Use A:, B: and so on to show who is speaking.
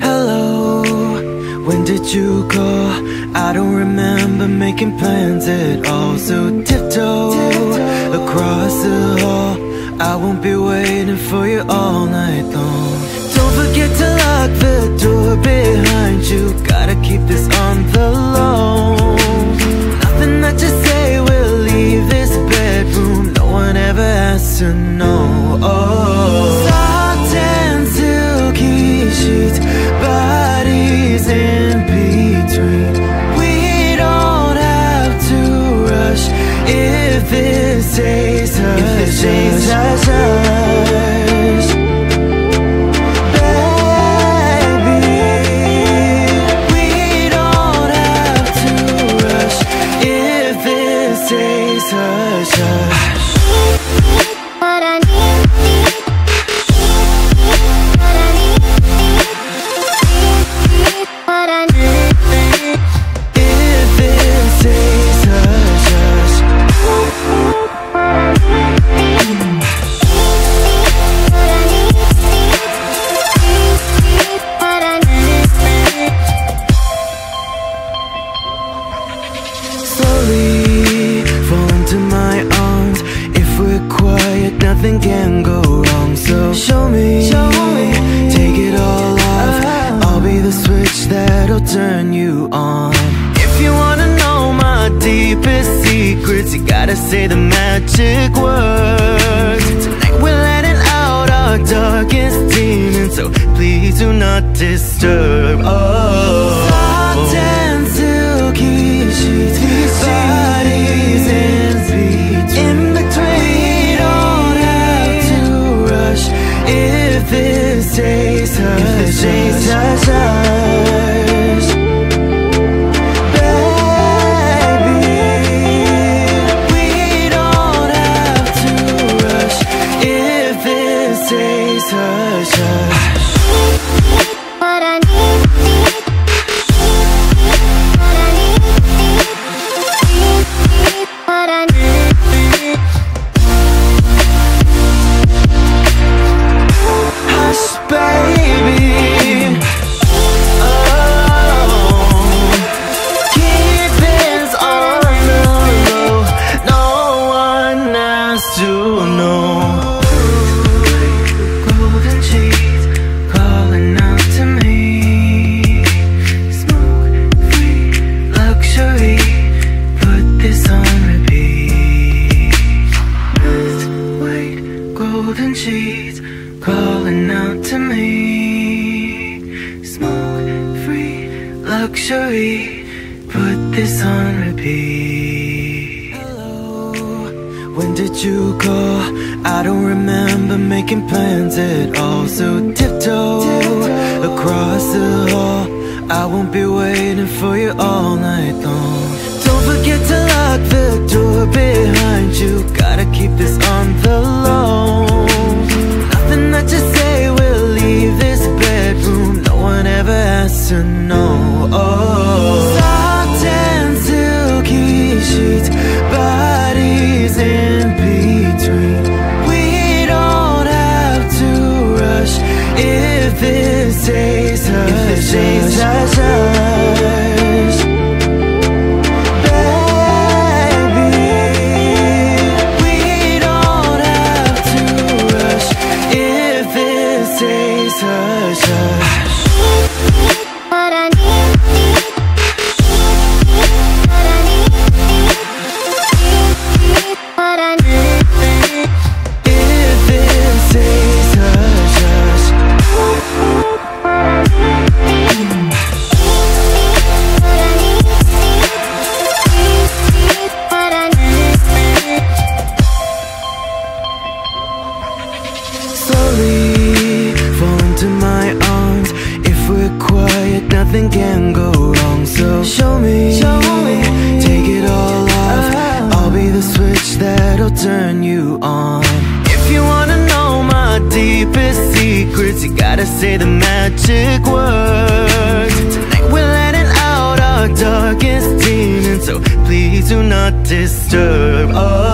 A: Hello, when did you call? I don't remember making plans at all. So tiptoe, across the hall. I won't be waiting for you all night long. Don't forget to lock the door behind you. Gotta keep this on nothing can go wrong. So show me, show me, take it all off. Uh-huh. I'll be the switch that'll turn you on. If you wanna know my deepest secrets, you gotta say the magic words. Tonight we're letting out our darkest demons, so please do not disturb. Oh, hush, baby. Oh, keep this the. No one has to know. Luxury, put this on repeat. Hello, when did you call? I don't remember making plans at all. So tiptoe across the hall. I won't be waiting for you all night long. Don't forget to lock the door behind you. Gotta keep this on the low. Nothing that you say will leave this bedroom. No one ever has to know. If it stays hush. If it stays hush, nothing can go wrong. So show me, show me, take it all off. I'll be the switch that'll turn you on. If you wanna know my deepest secrets, you gotta say the magic words. Tonight we're letting out our darkest demons, so please do not disturb. Oh,